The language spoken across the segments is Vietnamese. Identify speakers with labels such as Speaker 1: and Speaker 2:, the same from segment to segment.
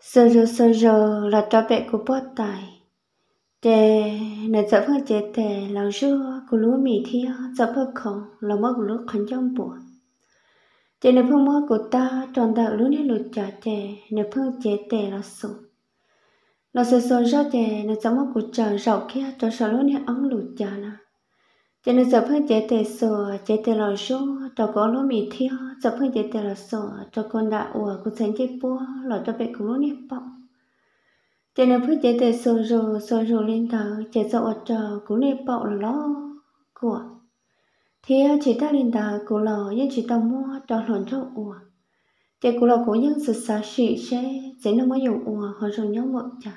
Speaker 1: sơ rơ sơ rơ là cho bẹ của bó tài. Tè nè dập hơn chế tè là rưa của lúa mì thia. Dập hơn không là mất của lúa khẩn trong bùa. Để nè phương mất của ta tròn đạo lúa nè lụt trả tè. Nè phương chế tè là sụ là sơ sơ rơ tè nè dập mất của trời rậu kia. Cho sợ lúa nè ống lụt trả là cho nên dập hơn chế tè sổ chế tè lò rô cho có lúa mì thiêu. Dập hơn chế tè lò sổ cho con đã ủa của sánh chế bùa lò cho bé của lúa nếp bọng. Cho nên phía chế tệ sổ rô sổ rô lên tờ chế sổ ở trò, cú nếp bạo lò của. Thì chỉ ta lên tờ, cú lò nhưng chỉ ta mua trò lòn cho ủa chế cú lò cú nhân sự xa xỉ xe chế nó mới dùng ủa họ rồi nhớ một chả.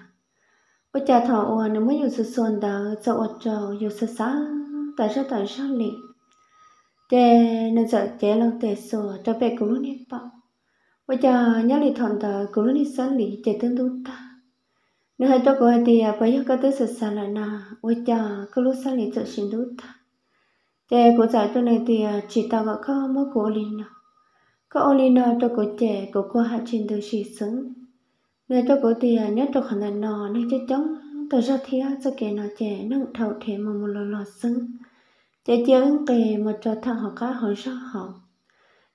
Speaker 1: Ở chả thọ ủa nó mới dùng sự xuân tờ sổ ở trò, dùng sự xa tại sao tại sao liền chế nên sợ chế lòng tệ sửa cho bé cú nè bạo bây giờ nhớ lì thọn tờ cú nè sáng lì chế tên tu ta. Nếu hai cho cô hai thì à, bây giờ có tới sự xa là na bây giờ cứ lúc xa lì tự xin đút ta. Thế cô giải cho này thì à, chỉ tao gọi có mất của linh nào có ô linh nào cho cô trẻ của cô hạ trình từ sĩ xứng. Nếu cho cô thì nhớ cho khả năng nọ nên chết chống tôi ra thì cho kẻ nó trẻ nâng thầu thế mà một lò lò xứng. Trẻ chơi ứng kề một trò thằng họ cá hỏi sao họ.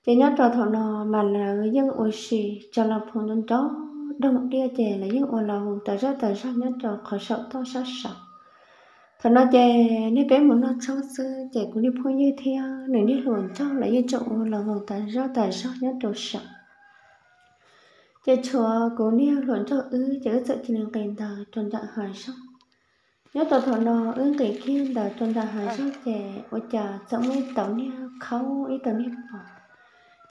Speaker 1: Trẻ nhất trò thọ nọ mà là dân ôi xì cho là phong đơn đó đông địa trẻ là những ô lâu tại ra tại ra nhất trò khó sợ to sát sợ. Thằng nó trẻ nếu bé muốn nó cháu sư trẻ cũng đi phôi như theo nếu đi luồn cháu là như chỗ là hùng tại ra tại ra nhất trò sợ chè chùa cố đi luận cho ư chè sợ chỉ nên kèn tờ tròn trạng hỏi xong nhớ tờ thọ nó ư kể kia tờ tròn trạng hỏi xong trẻ ô trà sợ mấy tàu nha khâu ý tàu nha, bỏ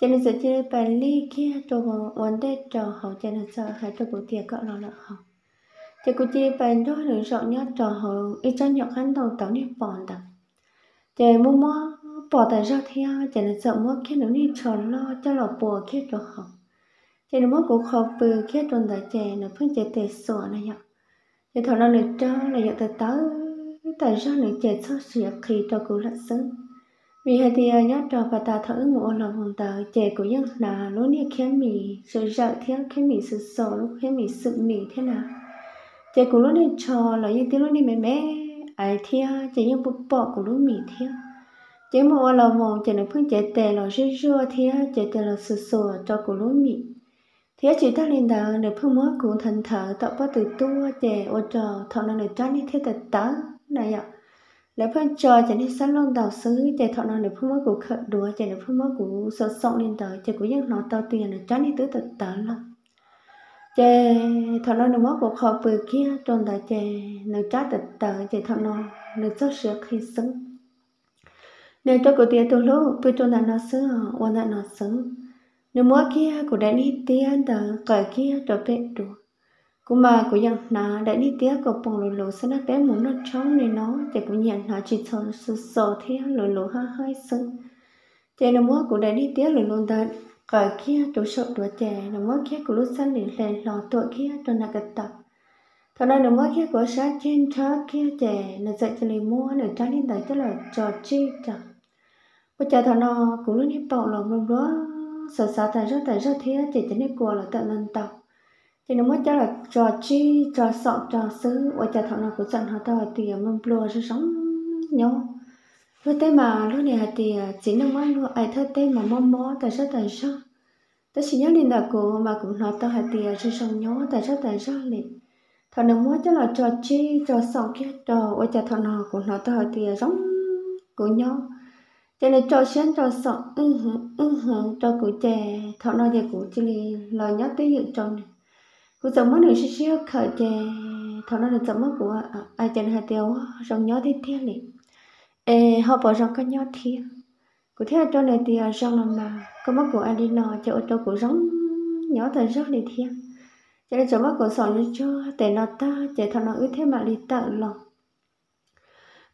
Speaker 1: cho nên giờ chơi bài ly kia cho vấn đề trò hậu cho nên sợ hãy cho cụ tiệt cỡ lo lợ học cho cụ chơi bài cho được sợ nhớ trò hậu, ý cho nhọc hắn đầu tao đi bỏ tờ. để mua mua bỏ tại ra theo cho nên sợ mua kia nó đi tròn lo cho lọ bùa kia trò hậu chỉ là mua cụ học bự kia tròn tại chè, nó phân chè tệ sổ này nhở. Thì thằng nó được cho là nhở tới tới, tại sao được chè sót sửa khi cho cụ lại sớm vì hai thì ờ, nhát trò và ta thở ngủ là vùng tờ trẻ của dân là lúc nia khen mì, sự sợ thiếu khen mì, sự sợ lúc khen mì, sự mì thế nào? Trẻ của lúc này trò là như tiếng lúc này mẹ mẹ ai thiếu trẻ như bố bỏ của lúc mì thiếu. Chè mua là vùng trẻ nó phương trẻ tè là rơi rua thiếu trẻ tè là sự sợ cho của lúc mì thế chỉ ta lên đó để phương mới của thần thở tạo bắt từ tu trẻ ô trò, thọ năng được tránh như thế tật tớ. Này ạ để phương trò cho đi sáng lon đào xứ để thọ năng để phương mới của khởi đùa cho nên phương mới của sợ sọng lên đời cho của dân nó tao tiền là tránh đi tứ tật tớ là chè thọ năng nó mới của họ bự kia trong đại chè nó trái tật tớ, chè thọ năng nó rất sửa khi xứng. Nên cho của tiền tôi lúc tôi cho nó xứ quan nó xứ nếu mua kia của đại đi tiền đó cởi kia trở về đồ cô mà của nhận nó, đã đi tiếc của bông lù lù sẽ nó bé muốn nó trống này nó. Thì cũng nhận nó, chỉ sợ sợ sợ thế lù lù, ha hai sưng thế nếu mua của đã đi tiếc lù lù ta cởi kia chủ sợ đồ trẻ nếu mua kia của lúc sáng để lên lò tuổi kia cho nó cái tập. Thọ này nếu mua kia của sát trên chó kia trẻ nó dạy cho liền mua, nó trái lên tới tức là trò chi chẳng bây giờ thằng nó cũng lúc đi bảo lòng lòng đó sợ sợ tại rất tại rất thế chỉ cho nên cô là tận lần tập thì nó mới cho là trò chi, trò sợ trò xứ. Ở chợ thằng nào cũng dặn họ tao? Thì à, mâm bùa rồi sống nhau. Với thế mà, lúc này thì à, chỉ nó mới luôn. Ai, thôi thế mà mò mò tại rất tại sao tôi chỉ nhớ đến là cô mà cũng nói tao thì à, rồi sống nhau, tại rất tại sao liền. Thằng nào mới cho là trò chi, trò sợ kia trò ở chợ thằng nào cũng nói tao thì giống của nhau cho nên cho sáng cho sợ ư hử ư hử, cho cụ trẻ thọ nói về cụ chỉ là nhớ tới hiện trong này. Cụ giống mất được xíu xíu, khởi chè. Thọ nói được giống mất của à, à, ai chân hai tiêu, rong nhớ thì thiên lì ê, họ bỏ rong có nhớ thiên cụ thế cho này thì à, rong làm mà, có mất của ai đi nọ cho cho cụ rong nhớ thời rất lì thiên cho nên giống mất của sợ như cho để nó ta để thọ nó ư thế mà đi tự lòng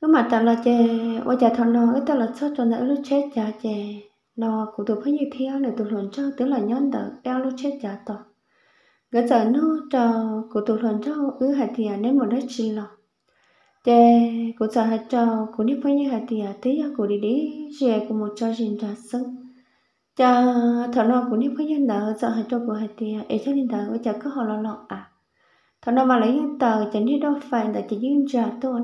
Speaker 1: lúc mà tao là chè ô chè thằng nó cái tao là sốt cho nó lúc chết chả chè. Nó của tụi phải như thế là tụi hồn cho, tức là nhón đỡ đeo lúc chết chả tỏ cái giờ nó cho của tụi hồn cho, ứ hạt thì nên một đất chi lọ chè của giờ hạt cho của nếu phải như hạt thì à, tí à, của đi đi chè của một cho xin ra sân. Cha thằng nó cũng đi phải nhân đỡ, sợ hai cho của hai tia ấy cho nên đạo cha có họ lo lo à. Thằng nó mà lấy nhân tờ chẳng đi đâu phải là chỉ những trả tôi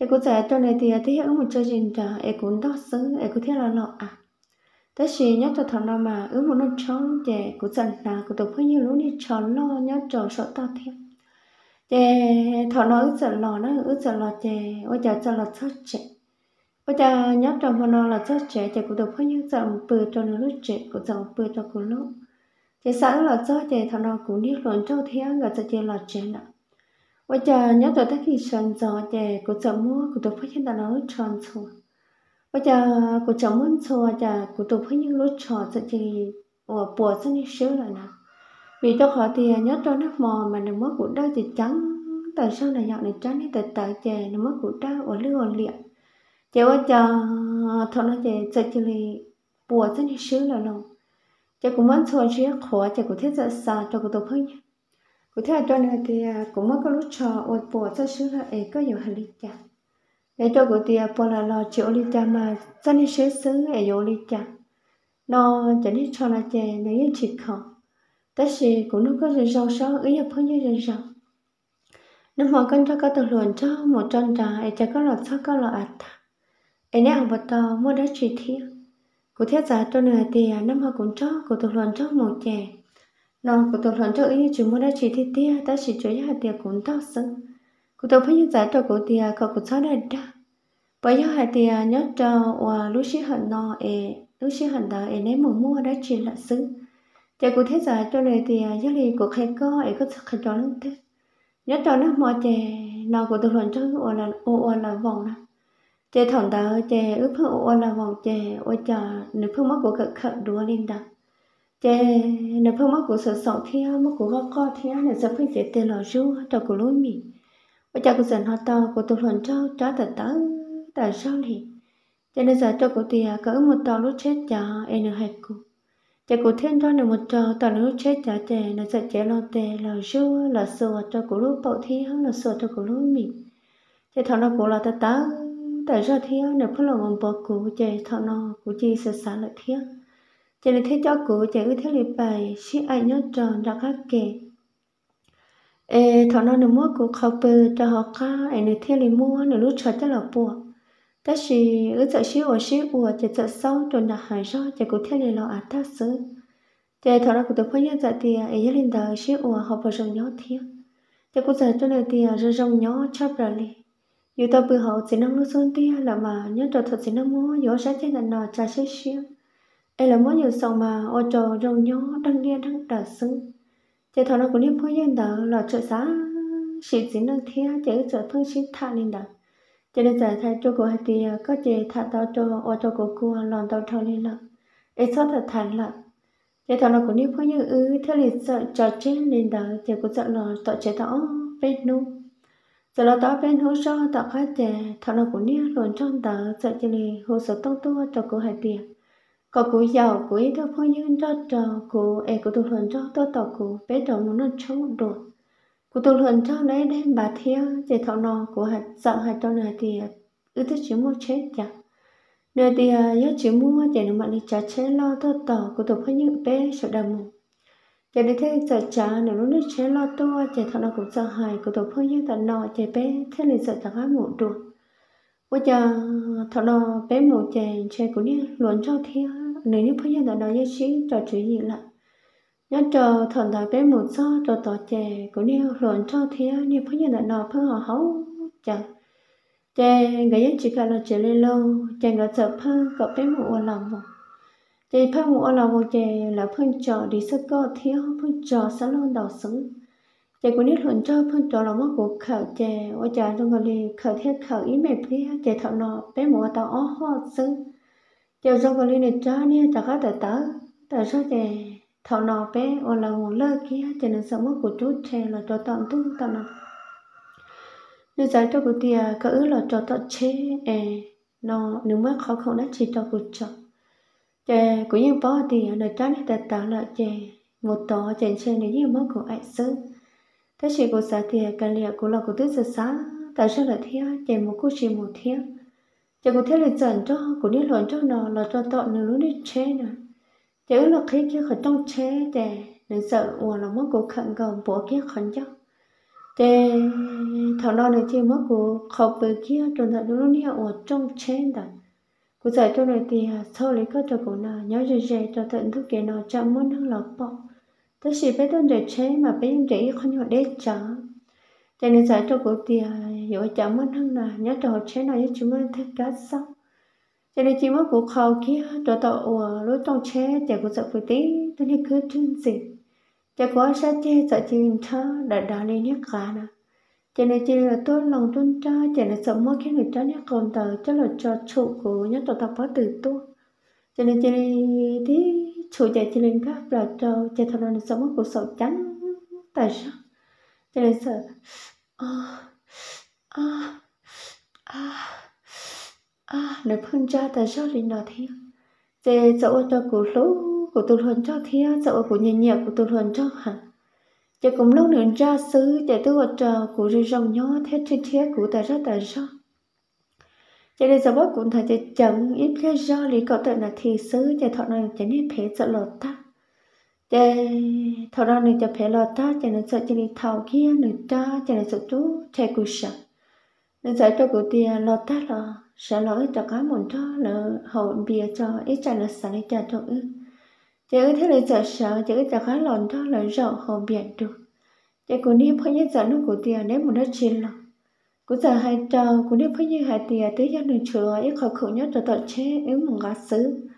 Speaker 1: thế cô trẻ sẽ cho này thì thế ứng một chơi trình trả em cũng đó xứ em cũng thế là lo à. Thế thì nhớ cho thằng nào mà ứng một nó chọn trẻ cũng dần là cũng được bao nhiêu lúc đi chọn lo nhớ cho sợ to thêm. Trẻ thọ nó ứng dần lo nó ứng dần lo trẻ ôi trời dần lo thật trẻ. Ôi trời nhớ trong hôm nó là rất trẻ trẻ cũng được bao nhiêu dần bự cho nó lúc trẻ cũng dần bự cho cũng lúc. Thì sáng là rất trẻ thằng nào cũng đi luận cho thiên người ta chỉ là trẻ nào nè bây nhớ thì mua nó tròn tròn chỉ bùa rất rồi nè vì cho họ thì nhớ cho nước mò mà nó mất cũng đau thì trắng. Tại sao là dạo này trắng thì tại tại chè nó mất cũng đau ở lứa ở liệt chè qua cho thọ nó chỉ chỉ chỉ là bùa rất là sướng là lòng chè cũng muốn thôi chứ khó chè cũng thích rất xa cho cái tổ phơi cụ thể cho nên thì à, cũng mất có lúc cho ở bùa rất sướng là ấy có nhiều hành lý chả để cho cụ thì à, bùa là lo chịu lý chả mà rất là sướng sướng ấy nhiều lý chả nó chỉ đi cho là chỉ nếu chỉ cũng nó có rau sao ấy là phơi như rau. Nếu mà cần cho các tổ luận cho một trăm trà, ấy chỉ có lọt sao có lọt ạt ấy nè học to, mua đã chỉ thiết cụ thiết giả cho nửa tiền năm học cũng cho cụ tập luận cho một chè nó cụ tổ luận cho ý chú mua đã chỉ thiết tia ta chỉ cho nhà tia cũng tao sưng cụ tổ phải giải cho cụ tia có cụ sao đây đã bởi giờ hai tia nhớ cho và lúc xí hận nó e, lúc xí hận đó e nếu mà mua đã chỉ là sưng chè cụ thế giải cho lời tia giờ thì cụ khai có e có khai cho lắm thế. Nhớ cho nó mọi chè nó cụ tổ luận cho ô là ô là vòng nè. chế thằng đó chế ước phương ô là vòng chế ô chờ nếu phương mất của cực khẩn đua lên đó chế nếu phương mất của sợ sợ theo mất của gõ co theo nếu sợ phương chế tên lò ru cho của lối mì và chờ của dần họ to của tôi thuần cho cho tờ tớ tờ sao thì cho nên giờ cho của tiền à, cỡ một tờ lúc chết cho em được hạch cụ chế của thiên cho được một trò tờ lúc chết cho chế nó sẽ chế lo tè lò ru lò sùa cho của lúc bậu thi lò sùa cho của lối mì chế thằng nó của là tờ tớ tại sao thiếu nếu phải là một bộ cụ chạy thọ nó của chi sẽ xả lại thiếu chỉ là thế cho cụ chỉ ư thế lì bài xí ai nhớ tròn đã khác kể ê thọ nó nửa mua cụ khâu bự cho họ ca ai nửa thế lì mua nửa lúc chờ cho là bùa. Ta chỉ ư sợ xí ở xí bùa chạy sợ sâu tròn đã hại do chỉ cụ thế lì lo à ta xứ. Chỉ thọ nó cụ tự phải nhớ dạ thì à, ai nhớ lên đời xí ủa họ phải rồng nhớ thiếu chỉ cụ giờ cho này thì à, rồi rồng nhớ chấp ra lì. Dù tao bự hậu, chỉ năng lúc xuân tia là mà nhớ trò thật, chỉ năng mua gió sáng trên là nọ trà xế xíu ai là mỗi nhiều sông mà ô trò rồng nhó đăng đia đăng đà sưng. Chỉ thằng nó cũng đi phơi dân đó là trợ giá chỉ chỉ năng thế chỉ trợ phương xin thà lên đó cho nên giải thay cho cô hai tia có chỉ thà tao cho, ô trò của cô lòn tao thao lên là ai sao thật thành là chỉ thằng nó cũng đi phơi dân ư theo lịch sợ trò trên lên đó chỉ cũng sợ là tội chế tao bên nung giờ là tao bên hồ sơ tao khai chè thằng nó cũng nia luôn trong tao sợ chỉ lì hồ sơ tông tua cho cô hai tiền có cú giàu cô ấy đâu phong nhân cho cho cô ấy cô tu luyện cho tôi tao cô bé trò nó nó chú đồ cô tu luyện cho lấy đem bà theo để thằng nọ cô hạt, sợ hạt cho này thì ư thích chỉ mua chết chả. Nơi thì nhớ chỉ mua để nó mà đi trả chế lo tôi tao cô tu phong nhân bé sợ đầm mù. Để thế sợ trả nếu nó chế lo tôi để thằng nọ cũng sợ hại cú tu phong như tận nọ để bé thế nên sợ thằng gái mù đùa bây giờ thợ nó bé một chè chè của đi luôn cho thiếu nếu như bây giờ đã nói với xí trò chuyện gì lại nhớ chờ thợ đã bé một do trò tỏ chè của đi luôn cho theo như bây giờ đã nói phương họ hấu chả chè người chỉ cần là chè lên lâu chè người sợ phương cậu bé một lòng một thì phong ngũ lòng một chè là phong trò đi sơ cơ thiếu phong trò sẽ luôn đầu sống chè của nít hồn cho phân trò là mất của khẩu chè ở chả trong người đi khẩu thiết khẩu ý mẹ phía chè thọ nọ, bé mùa tao ó ho sư chè trong người này cho nè chả có tờ tớ. Tờ sao chè? Thọ nọ, bé ở là nguồn lơ kia chè nên sợ mất của chú chè là cho tạm tu tận nọ. Nếu giải cho của tia cỡ là cho tận chế nó nếu mất khó không đã chỉ cho của chồng chè cũng như bỏ thì nó cho nên tờ tớ là chè. Một tổ chè chơi này như mất của ai sư thế chỉ của xã thì cái liệu của là của tứ giờ sáng. Tại sao lại thế chỉ một cô chỉ một thế chè có thế là dần cho của đi luận cho nó, là cho tọt nó lúc đi chế nè chứ là khi kia khỏi trong chế để nên sợ ủa là mất của khẩn cầu bỏ kia khẩn cho. Để thằng nó này chỉ mất của khẩu về kia trong thật lúc này ủa trong chế đó. Của giải cho này thì à, sau lấy các cho của nào nhớ gì gì cho tận thức kia nó chạm muốn năng lọc bỏ thế chỉ biết đơn để chế mà biết những cái không hiểu để chả cho nên giải cho cô thì hiểu chả mất hơn là nhớ trò chế này với chúng mình thích cá xong cho nên chỉ mất của khâu kia cho tàu ủa lúc trong chế để cũng sợ phải tí tôi nên cứ chân gì cho có sao chế sợ chỉ thơ, đã đã lên nhất cả nè. Cho nên chỉ là tôi lòng tuân tra cho nên sợ mỗi khi người cha nhất còn tờ cho là cho trụ của nhất trò tập phát từ tôi cho nên chỉ thì chủ dạy chỉ lên các là cho cho thằng nó sống mất cuộc sống trắng tại sao cho nên sợ à à à à nếu phân cha tại sao liền nói thế để sợ cho cuộc lũ của tôi luôn cho thế sợ của nhẹ nhẹ của tôi luôn cho hả chỉ cùng lúc nữa ra xứ, chạy tôi ở trò của rừng rồng nhỏ thế trên thế của tại sao tại sao cho nên giờ bớt cũng thấy cho chẳng ít cái do lý có thể là thì xứ để thọ này chỉ nên phải sợ lọt ta để thọ ra này cho phải lọt ta cho nên sợ cho nên thảo kia nữa ta cho nên sợ chú chạy cù sợ. Nên sợ cho cụ tiền lọt ta là sẽ lỗi cho cá một cho là hậu bia cho, ít trả là sợ lấy trả cho ư. Chỉ có thế là sợ sợ chỉ có chả khá lòn đó là rõ hậu biển được. Chỉ có niệm phải nhớ nó của tiền, nếu một đất chín là cú giờ hai trò cú niệm phải như hai tiền tới gia đình chùa ít khỏi khổ nhất cho tội chế ứng một gạt xứ.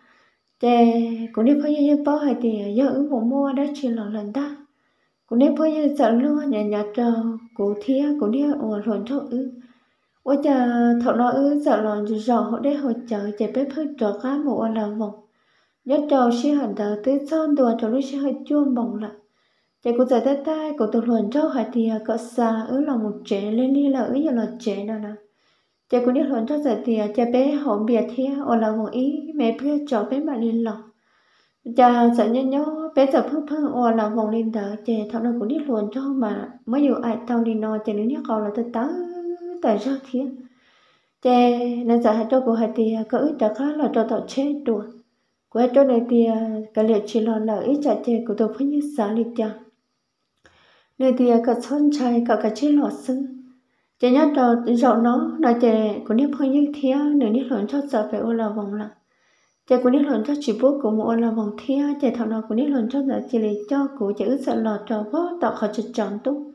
Speaker 1: Để cũng niệm phải như bao hai tiền do ứng một mua đã chín là lần ta. Cú niệm phải như sợ luôn nhà nhà trò cú thía, cú niệm ở rồi cho ư ôi chờ thọ nó ư sợ lòn rõ họ để họ chờ chạy bếp phải trò cá một là vòng. Nhất đầu si hẳn tờ tới son đùa, trò lúc si hơi chuông bồng lại chạy cụ giải tay tay của tôi luận cho hai thì cỡ xa ứ là một trẻ lên đi là ứ giờ là trẻ nào nè chạy của đi luận cho giải thì chạy bé họ biệt thế ở là một ý, mẹ biết cho bé mà đi lọ cha sợ nhớ nhớ, bé giờ phước phước ở là vòng lên tờ chạy thằng nào cũng đi luận cho mà mới dù ai tao đi nói chạy nếu còn là tới tới tại sao thế chạy nên giải hai cho của hai thì cỡ ứ chả khá là cho tao chết đùa. Của chỗ này thì à, cái liệu chỉ lo lợi ích chặt chẽ của tôi phải như xã lịch chẳng người thì cả son trai cả cả chiếc lọ sư chỉ nhớ trò dạo nó là trẻ của nếp hơi như thế nếu nếp lớn cho sợ phải ô là vòng lặng. Trẻ của nếp lớn cho chỉ bố của một ô là vòng thế trẻ thằng nào của nếp lớn cho là chỉ lấy cho của trẻ ước sợ lọt trò vó tạo khỏi chật chọn tu.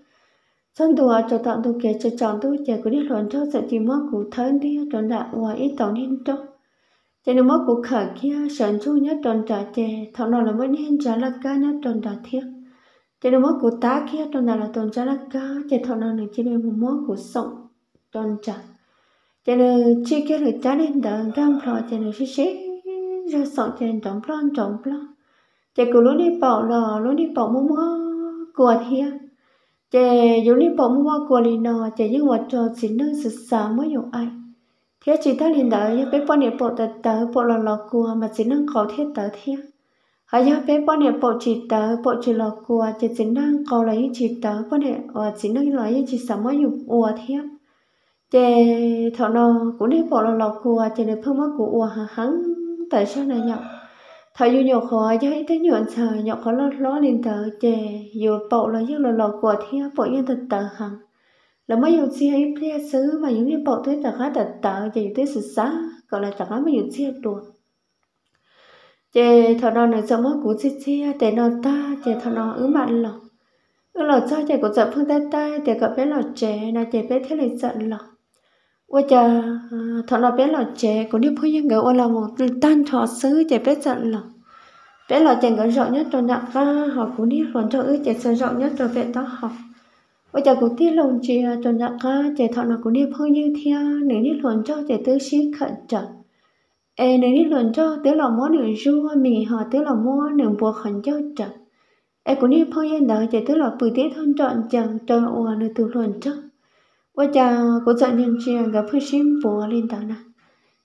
Speaker 1: Sân đùa cho tặng tu kia chật chọn tu trẻ của nếp lớn cho sợ chỉ mất của thân đi cho đã ngoài ít tạo nên cho. Cho nếu mất của khởi kia sản chu nhất tròn trả chè thọ nào là mới nên trả là ca nhất tròn trả thiết cho nên mất cuộc tá kia tròn nào là tròn trả là ca chè thọ nào này chỉ nên một mất cuộc sống tròn trả chế chi kia là trả nên đợi cam phò chế nên xí xí, ra sống chế nên trọng plon tổng plon chế của lúc đi bỏ lò lúc đi bỏ mua mua của thiệt chế dù đi bỏ mua mua của lì nọ chế những mà trò xin nơi sự sáng mới dùng ai. Thế chỉ ta liền đợi bé bọn này bộ tật tớ, bộ lò lò cua mà chỉ năng cầu thiết tớ thiết hay giờ bé bọn này bộ chỉ tờ bộ chỉ lọ cua chỉ chính năng, cầu lấy chỉ tờ bọn này ở chính năng lấy chỉ sắm mới dùng ua thiết chè thọ nó cũng đi bộ lọ lọ cua chỉ để phương mất của ua hà hắn tại sao này nhậu thọ dù nhậu khó cho ít thế nhuận sợ nhậu khó lo lo liền tờ chè dù bộ lọ như lọ lọ cua thiết bộ yên thật tờ hằng. Là mấy dùng xe ấy phía xứ mà những cái bộ tới tất khá đặt tạo cho những cái sự sáng còn là tất khá mấy dùng xe đùa chè thọ nó này sao mất cú chi chi để nó ta, chè thọ nó ứ mặn lọ ứ lọ cho, chè cũng giận phương tay tay để gặp bé lọ chè là chè bé thế này giận lọ ôi chờ thọ nó bé lọ chè cũng đi phơi những người ôi là một tan thọ xứ chè bé giận lọ bé lọ chè gần rộng nhất trong nhạc ra họ cũng đi còn cho ứ, chè sợ rộng nhất rồi bé đó học bây giờ cũng tiếc lòng chị cho nhạc ca chị thọ nó cũng đi phơi như theo nếu đi luận cho chị tư sĩ khẩn trọng ê nếu đi lần cho, tớ là món nửa ru mì họ tớ là món nửa bò khẩn cho trận. Ê, cũng đi phong yên đó chị tớ là bùi tiết hơn chọn chẳng trọn ủa nửa từ lần cho. Và giờ cũng sợ nhân chị gặp phải sim bò lên đó nè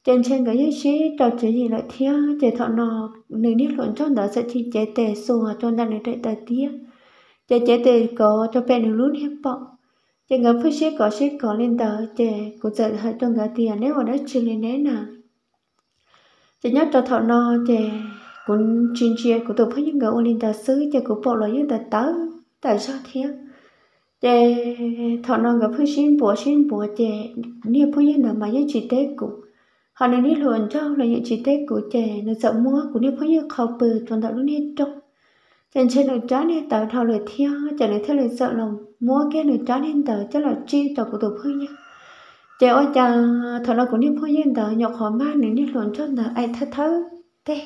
Speaker 1: trên trên cái gì xí trò chuyện gì lại thiếu chị thọ nọ nếu đi lần cho đó sẽ chỉ chạy tệ xùa cho nên để tại tía. Chế chế tê có cho bé nửa lún hết bọng chế gặp phải xế có xế có lên đó chế cũng sợ hại trong cả tiền nếu mà đã chưa lên đấy nào chế nhớ cho thọ no chế cũng chuyên chia của tổ phải những người ôn ta xứ cho cũng bộ là những ta tớ, tại sao thế? Để thọ no gặp phải xin bùa xin bùa để niệm phải những người mà những chỉ tế cũng họ nên đi luận cho là những chỉ tế của trẻ nó sợ mua của nia phải những khẩu bự toàn tạo lúc nia trong trên trên được trái nên tạo thao lời theo cho này theo lời sợ lòng, mua cái lời trái nên tạo cho là chi tạo của tổ phải những chị ơi cha thọ nó cũng đi phơi yên đó nhọc họ mang nên đi luồn cho là ai thất thơ, thế.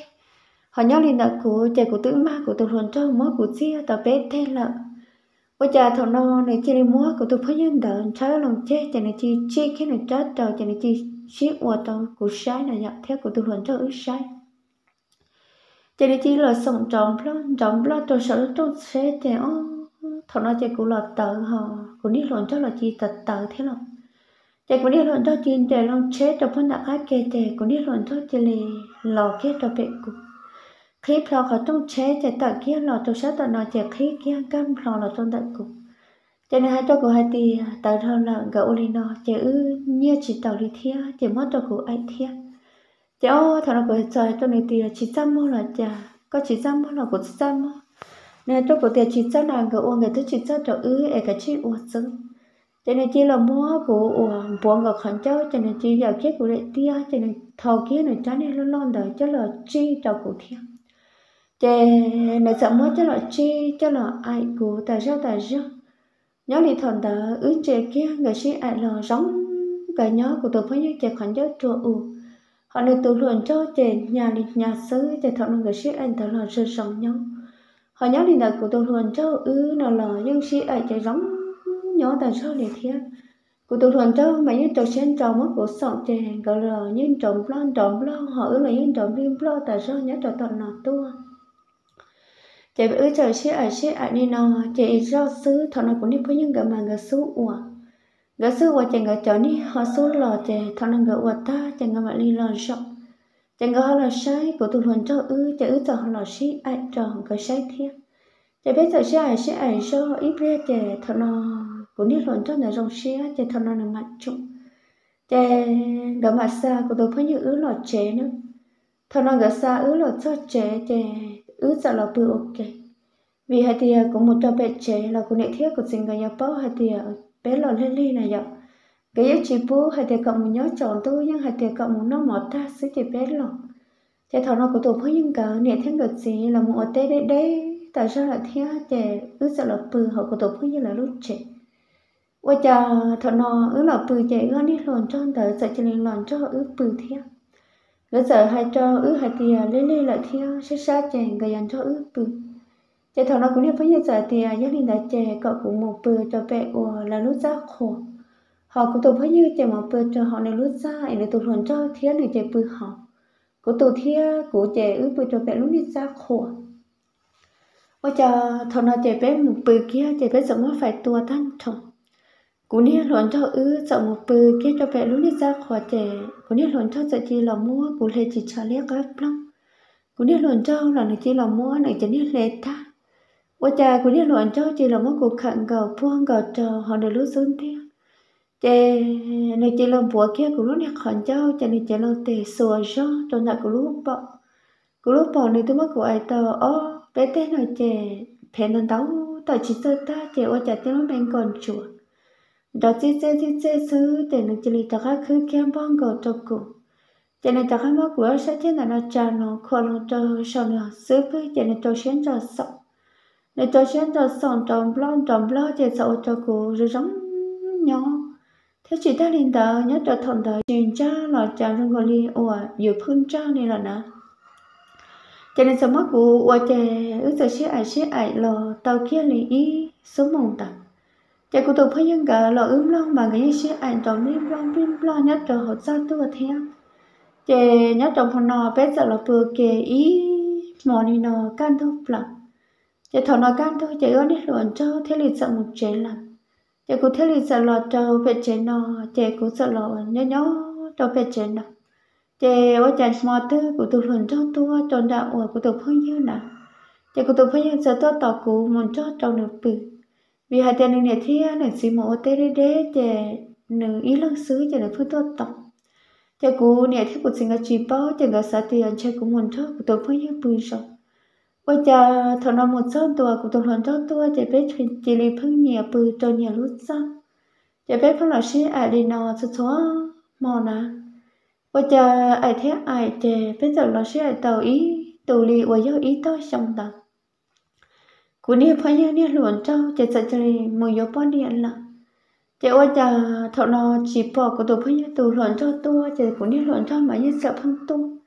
Speaker 1: Họ nhớ lên đó của cha của tự má của tôi luôn cho mất của chia tao bé thế là ôi cha thằng nó này chỉ đi mua, của tôi phơi nhân đó chơi lòng chết cho này chi chi khi này chết rồi cho này chi chi qua tao của sai này nhận theo của tôi luôn cho ước sai. Cho này chỉ là sống trọng lắm trọng lắm tôi sợ tôi sẽ chạy ô thằng nó chạy của là tự họ cũng đi luồn cho là chi tật tự thế nào chạy của đi luôn cho chi để lòng chết trong phân đặc cái kê chạy của đi luôn cho chỉ là lò kết cho bệnh của khi phò khó trong chế chế tạo kia lò tôi sẽ tạo nói chế khi kia cam phò là trong tận cục cho nên hai cho cô hai tì tạo ra là gạo li nó chế ư như chỉ tạo đi thia chế mất cho cô ai thia. Chế ô thằng nó cô trời cho này tì chỉ trăm mô là chả có chỉ trăm mô là cô chỉ chăm mô nên cho cô tì chỉ trăm là gạo người thứ chỉ trăm cho ư ấy cái chỉ uổng sưng cho nên chỉ là mua của buồn gặp khẩn cháu cho nên chỉ giờ kia của đệ tia, cho nên thầu kia này cho này luôn luôn đời cho là chi cho cụ thiên. Chè nên sợ mua cho là chi, cho là ai của tại sao tại sao nhớ đi thằng đó ứ chè kia, người sĩ ai là giống cái nhớ của tôi phải như chè khẩn nhớ chùa u họ nên tự luận cho chè nhà đi nhà sư chè thằng người sĩ anh thằng là sự sống nhau. Họ nhớ đi đời của tôi luận cho ứ nào là nhưng sĩ ai chè giống nhỏ tại sao để thiên của tôi thuần trâu mà những trâu sen trâu mất của sọ chè cỡ lờ những trộm lon trộm lo họ ứ là những trộm riêng lo tại sao nhớ trâu tận nọ tua? Chị bị chờ xe ở xe ở đi nọ, chị do xứ, thọ nọ cũng đi với những cái mà người xứ ủa. Người xứ ủa chị người chờ đi, họ sư lò chị thọ nọ người ủa ta chị người mà đi lò sọc chị người họ là sai của tôi thuần trâu ứ chị ứ trâu họ là sĩ ai tròn cái sai thiên chị biết trâu xe ở xe ở do ít biết chị thọ nọ cũng đi luận cho nó rong xe chị thằng nó là mặt chung chị đó mà xa, của tôi phải như ứ lọ chế nữa. Thằng nó gỡ xa, ứ lọ cho chế chị ứ sợ là bự, ok. Vì hai tia có một trò bé chế là cũng nệ thiết của sinh cái nhà bao hai tia bé lọ lên ly này vậy cái yếu chỉ bố, hai tia cộng một nhớ chọn tôi, nhưng hai tia cộng một nó mọt ta sẽ chỉ bé lọ thế thằng nó của tôi phải những cái nệ thiết cái gì là một tê đấy đấy tại sao lại thiết trẻ ứ sợ là bự họ của tôi phải như là lúc chế và chờ thằng nó ứ là bự chạy ứ đi lòn cho đỡ sợ chỉ lên lòn cho ứ bự thiết gỡ sợ hai cho ứ hai tia lên lên lại theo sát sát chèn gây ăn cho ứ bự chạy thằng nó cũng đi với nhà sợ tia gia linh đã chè cậu cũng một bự cho bé ủa là lúc ra khổ. Họ cũng tụ với như chè một bự cho họ này lúc ra ấy là tụ lòn cho thiết này chè bự họ. Của tụ thiết của chè ứ bự cho bé lúc đi ra khổ. Ôi cha thằng nó chè bé một bự kia chè bé sợ mất phải tua tan chồng cú nia luận cho ư sợ một bự kia cho bé lúc đi ra khỏi trẻ. Cú nia luận cho sợ chi là mua cú lê chỉ cho lé cái plong. Cú nia luận cho là nó chỉ là mua này chỉ nia lê ta ôi cha cú nia luận cho chỉ là mua cú khẩn gầu phuông gầu chờ họ được lúc xuống thế, chè này chỉ là bùa kia cú lúc nia khẩn cho chè này chỉ là tề sùa cho cho nhà cú lúc bỏ cú lúc bỏ này tôi mất cú ai tờ ô bé tên là chè phèn nó tao tại chỉ sợ ta chè ôi cha tiếng bên còn chuột đó chỉ chế chỉ chế sư để nó chỉ lý tất cả khứ kiếm bong gạo cho cụ để nên tất cả mọi của sẽ thế là nó trả nó khó nó cho sau nó sư với để nên cho xuyên cho sợ để cho xuyên cho sợ trong blon trong blon để sợ cho cụ rồi giống nhau. Thế chỉ ta linh đó nhớ cho thằng đó truyền cha là cha trong gọi li ủa dự phun cha này là nè cho nên số mất của, ủa chè, ước giờ sẽ ai sẽ ai là tàu kia li ý số mong tặng Dạ, chạy cụ tục phải những cả lo ướm lon mà cái xe ảnh trong đi lon bim lo nhất cho họ sao tôi theo Chạy nhất trong phần nọ bé giờ dạ là vừa, kề ý mò đi nọ can thu là Chạy dạ, thọ nọ can thu chạy ơn đi luận cho thế lịch sợ một chế làm Chạy cụ thế lịch sợ lo cho về chế nọ chạy cụ sợ lo nhớ nhớ cho về chế nọ Chạy ở chạy mò tư cụ tục luận cho tôi cho đạo của tục phải như nào Chạy cụ tục phải như giờ tôi tỏ cụ muốn cho trong được bự vì hai tên này thì à, này xí mộ tê đi đế chè nữ ý lăng sứ chè là phương tốt tộc. Cha cú nè thế của sinh cái chỉ bao cho cái xã tiền cha cũng muốn cho của tôi phải như bự rồi bây giờ thằng nó một số tuổi của tôi hoàn cho tôi chỉ biết chỉ li phương nhẹ bự cho nhẹ lúc sao chỉ biết phương là sĩ ai đi nào số số mò nà. Bây giờ ai thế ai chỉ biết giờ là sĩ ai tàu ý tàu li và do ý tôi xong đó cú nè phải như nè luôn cho chỉ sợ chỉ một yếu bao điện là chỉ ôi giờ thọ nó chỉ bỏ của tôi phải như tụ luận cho tôi chỉ cú đi luận cho mà như sợ phân tu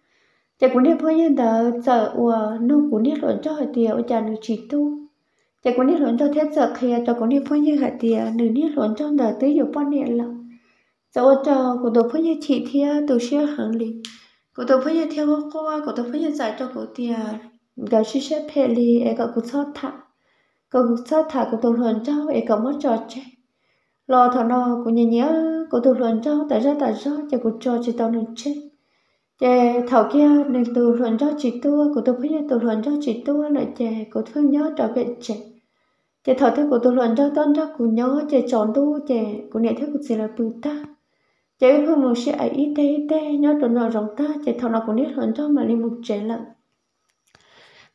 Speaker 1: chỉ cú đi phải như đó sợ ủa nu cú đi luận cho hạt ôi giờ nu chỉ tu chỉ cú đi luận cho thế sợ khi cho cú đi phải như hạt tiền nửa đi luận cho đó tới yếu bao nhiêu là sợ ôi giờ của tôi phải như chỉ theo tôi sẽ hàng lì của tôi phải như theo cô của tôi phải như giải cho cô tiền gặp suy sẽ phê lì ấy có cũng sót thả cùng sát thả của tôi luận cho để có mất trò chơi lo thọ nó của nhớ nhớ của tụ luận cho tại ra tại ra cho cũng trò chỉ tao nên chết chè thảo kia nên tụ luận cho chỉ tua, của tôi phải tụ luận cho chỉ tua, lại chè của thương nhớ trò về chè. Chè thảo thế của tụ luận cho tôn ra của nhớ, chè chọn tu, chè của nhẹ thế của chỉ là bự ta. Chè không một sẽ ấy tê tê nhớ tụ nó rộng ta, chè thảo nó của nhớ luận cho mà đi một chè lận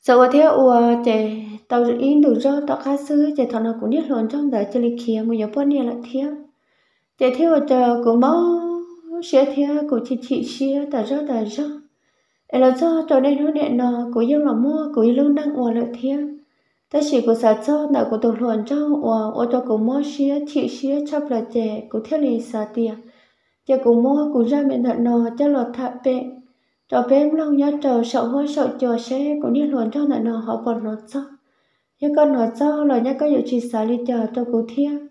Speaker 1: sau theo ua chè tàu in đủ cho tàu cá sư. Chè thọ nào cũng biết luôn trong đời chè lịch kia một giờ bao nhiêu là theo chè theo chờ cũng mau sẽ theo của chị chị xia tờ ra tờ ra em là do trò nên nó điện nó của yêu là mua của yêu lương đang ua lợi theo ta chỉ của xã cho nào của tổ luận cho ua ua cho của mua xia chị xia chấp là chè của theo lì xã tiền. Chè của mua của ra miệng thật nó cho lọt thạ bệnh cho bé long nhớ trời, sợ hơi sợ chờ xe cũng đi luôn cho nạn nó. Họ còn nó sao nhớ con nó sao là nhớ có dự trì xả đi chờ cho cụ thiên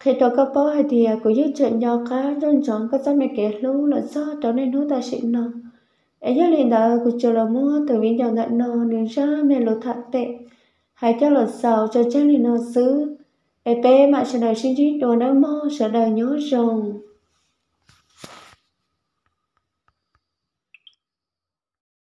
Speaker 1: khi cho các bố hay thì cũng giữ chuyện nhau cá rôn rón có cho mẹ kể lưu là do cho nên nó ta xịn nó. Ấy nhớ liền đó của chờ là mua từ viên dòng nạn nó nên ra mẹ lột thật tệ. Hãy cho lột sầu cho chân liền nó xứ. Ấy bé mà sẽ đời sinh trí đồ nó mơ sẽ đời nhớ rồng.